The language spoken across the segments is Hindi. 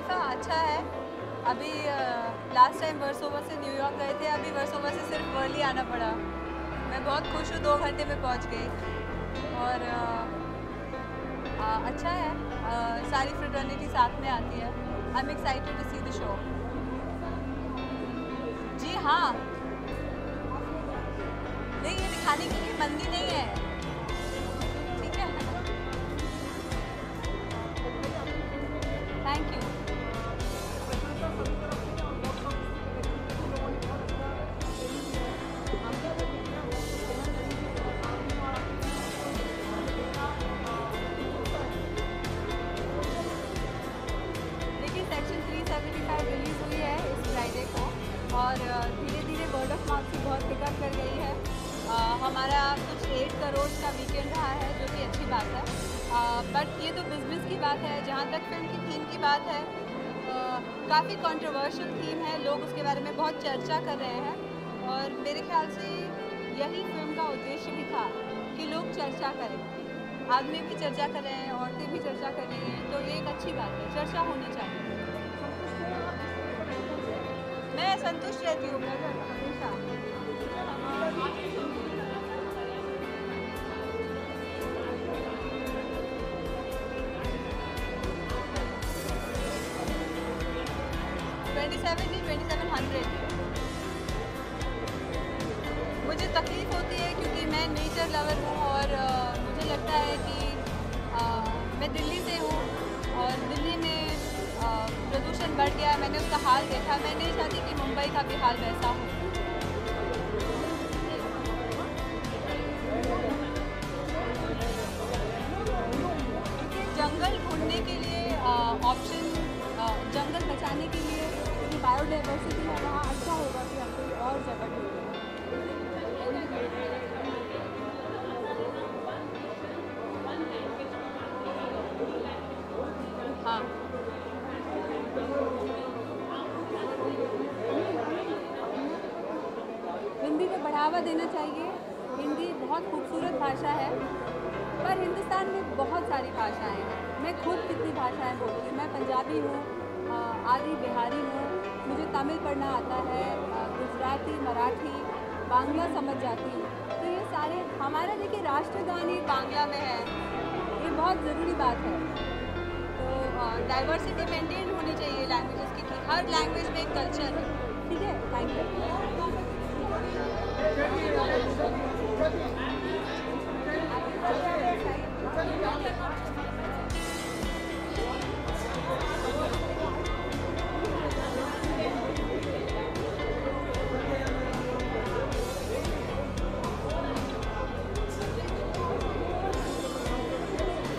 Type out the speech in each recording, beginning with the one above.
अच्छा है। अभी लास्ट टाइम वर्सोवर से न्यूयॉर्क गए थे अभी वर्सोवर से सिर्फ़ वर्ली आना पड़ा। मैं बहुत खुश हूँ दो घंटे में पहुँच गई। और अ, अ, अच्छा है। अ, सारी फ्रेटर्निटी साथ में आती है। I am excited to see the show जी हाँ। नहीं ये दिखाने के लिए मंदी नहीं है। हमारा कुछ एट करोड़ का वीकेंड रहा है, जो कि अच्छी बात है। बट ये तो बिज़नेस की बात है, जहाँ तक फ़िल्म की थीम की बात है काफ़ी कंट्रोवर्शियल थीम है, लोग उसके बारे में बहुत चर्चा कर रहे हैं। और मेरे ख्याल से यही फ़िल्म का उद्देश्य भी था कि लोग चर्चा करें। आदमी भी चर्चा कर रहे हैं, औरतें भी चर्चा कर रही हैं तो ये एक अच्छी बात है, चर्चा होनी चाहिए। मैं संतुष्ट रहती हूँ मैं हमेशा। सेवन नहीं ट्वेंटी सेवन हंड्रेड। मुझे तकलीफ़ होती है क्योंकि मैं नेचर लवर हूँ और अ, मुझे लगता है कि अ, मैं दिल्ली से हूँ और दिल्ली में प्रदूषण बढ़ गया मैंने उसका हाल देखा। मैं नहीं चाहती कि मुंबई का भी हाल वैसा हो। जंगल ढूँढने के लिए ऑप्शन जंगल बचाने के क्योंकि बायोडाइवर्सिटी है, वहाँ अच्छा होगा कि हम कोई और जगह हाँ। हिंदी को बढ़ावा देना चाहिए। हिंदी बहुत खूबसूरत भाषा है, पर हिंदुस्तान में बहुत सारी भाषाएँ हैं। मैं खुद कितनी भाषाएँ बोलती हूँ, मैं पंजाबी हूँ आदि बिहारी हूँ। मुझे तमिल पढ़ना आता है गुजराती, मराठी, बांग्ला समझ जाती हूँ। तो ये सारे, हमारा देखिए राष्ट्रगान ही बांग्ला में है। ये बहुत ज़रूरी बात है। तो डाइवर्सिटी मेंटेन होनी चाहिए लैंग्वेजेस की हर लैंग्वेज में एक कल्चर है। ठीक है? थैंक यू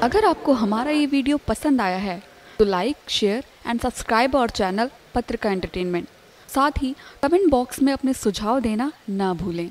अगर आपको हमारा ये वीडियो पसंद आया है तो लाइक शेयर एंड सब्सक्राइब और चैनल पत्रिका एंटरटेनमेंट साथ ही कमेंट बॉक्स में अपने सुझाव देना ना भूलें।